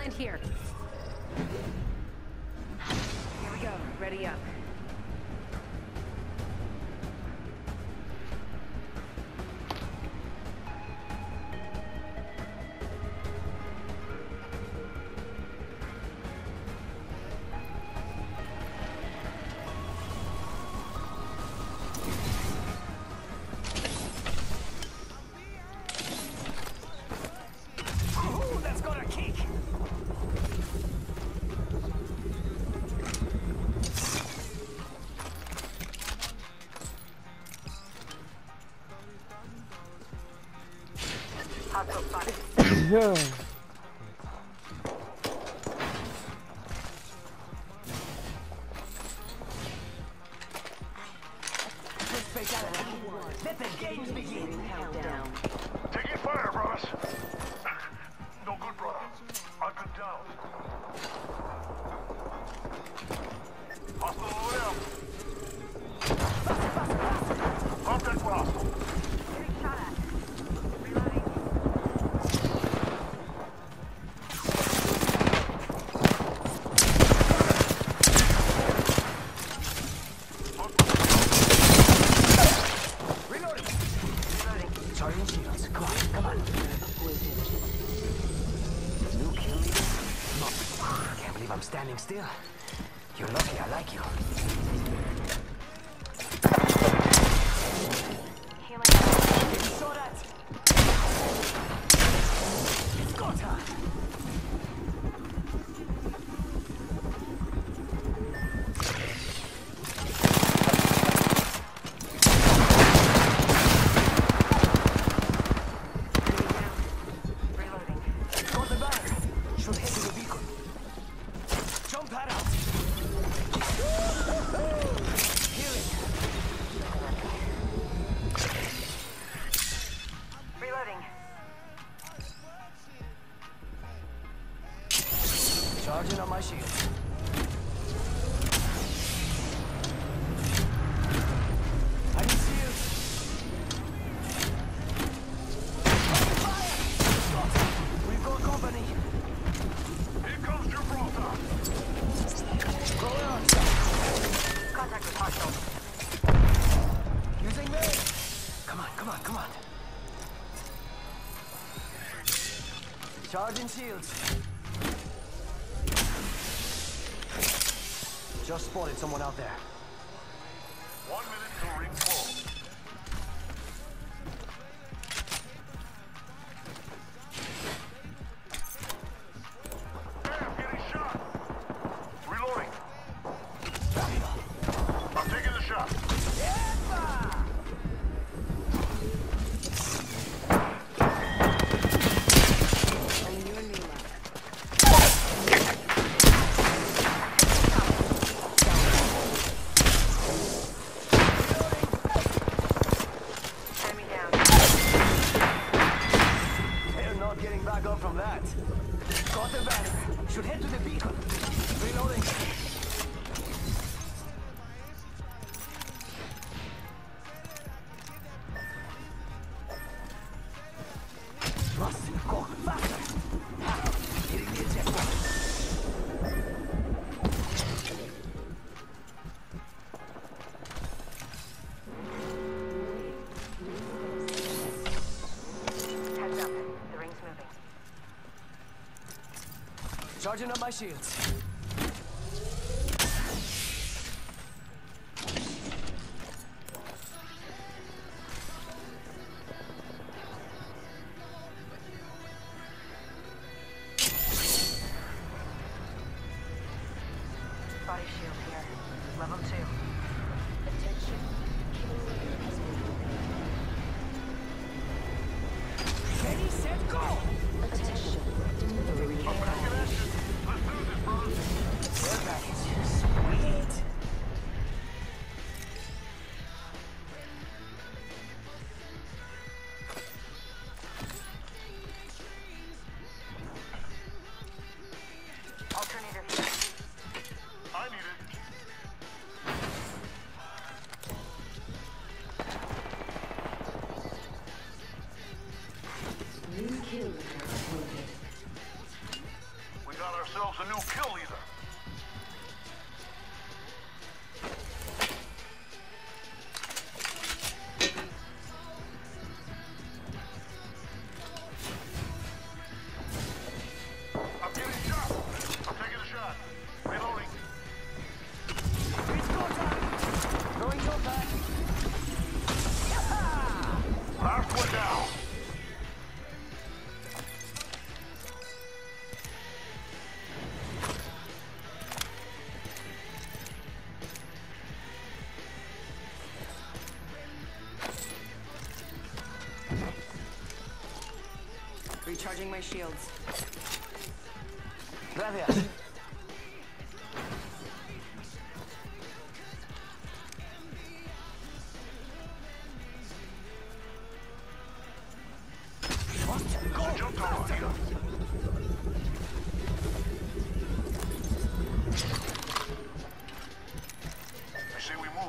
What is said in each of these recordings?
plant here. Here we go. Ready up. Let the games begin. Taking fire, brothers. no good, brother. I've down. standing still. You're lucky I like you. Just spotted someone out there. of my shields. Recharging my shields. Gracias.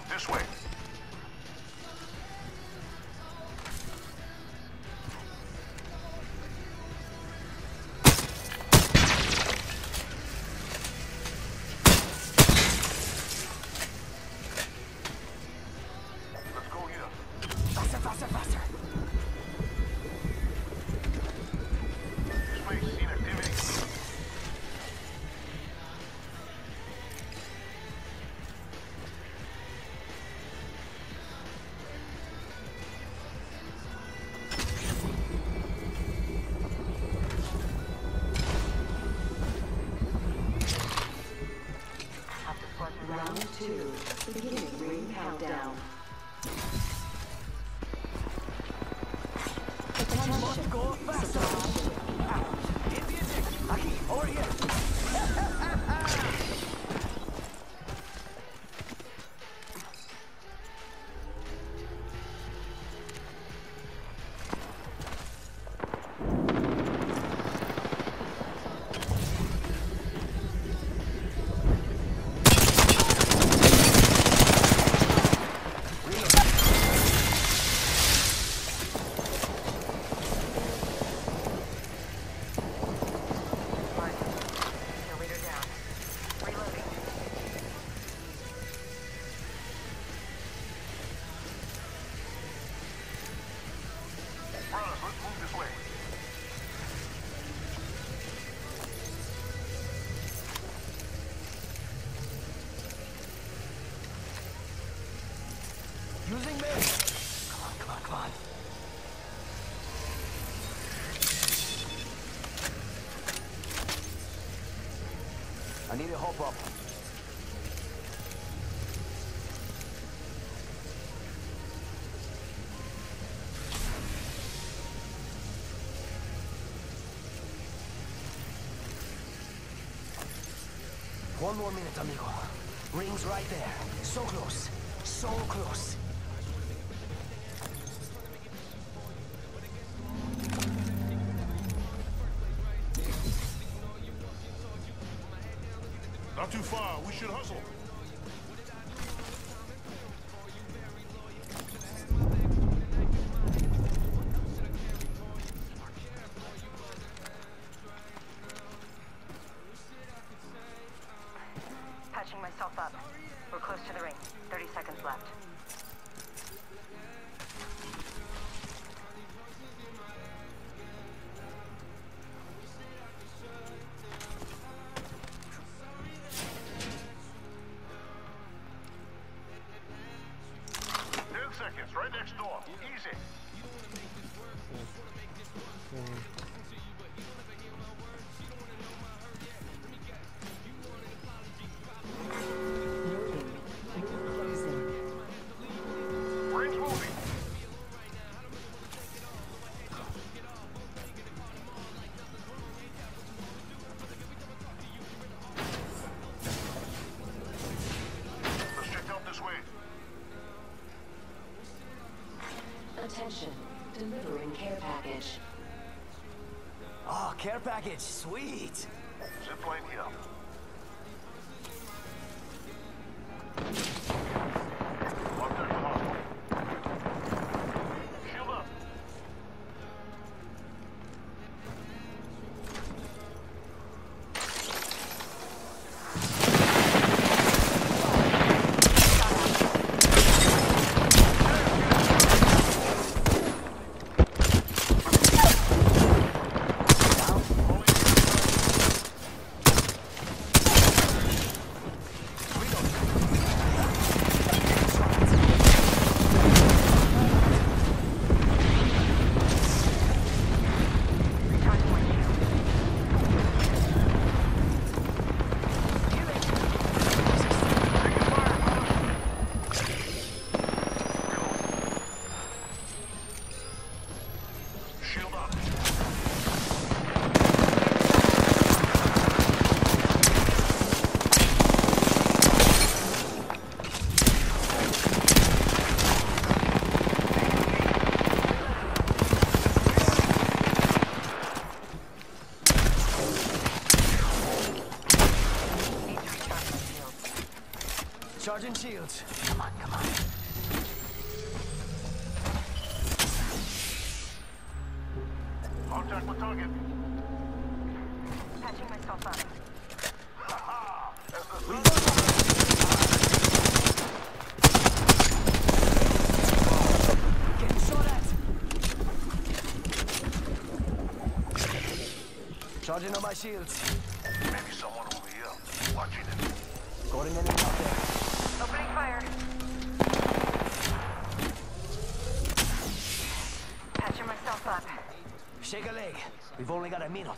this way. Come on, come on, come on. I need a hop up. One more minute, amigo. Ring's right there. So close. So close. Not too far. We should hustle. Care package, sweet. Zip line here. Charging shields. Come on, come on. Contact with target. Patching myself up. As the Getting shot at. Charging on my shields. maybe someone over here watching it. Got an enemy out there. Opening fire. Patching myself up. Shake a leg. We've only got a minute.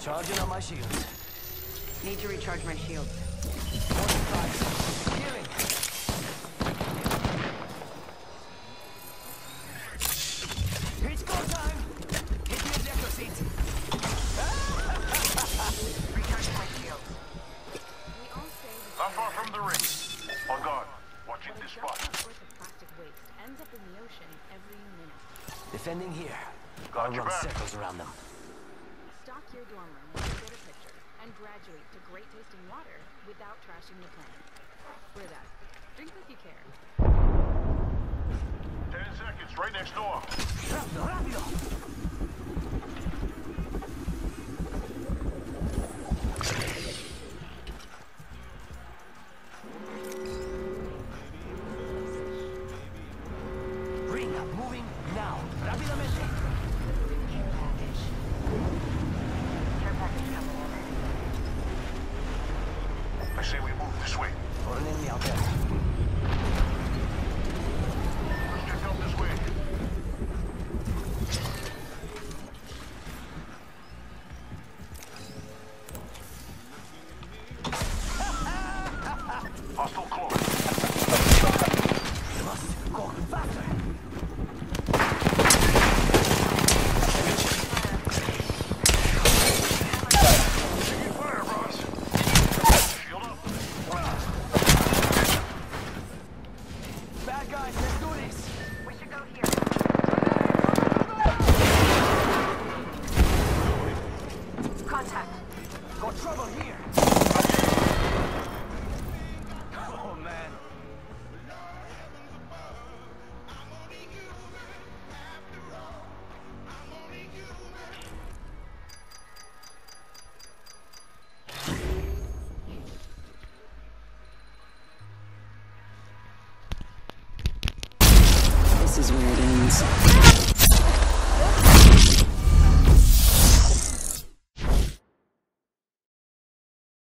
Charging on my shields. Need to recharge my shield. Defending here. Got I'll run back. circles around them. Stock your dorm room with a better picture and graduate to great tasting water without trashing the planet. With us, drink like you care. Ten seconds, right next door. Rápido, rápido! Moving now. Rápidamente.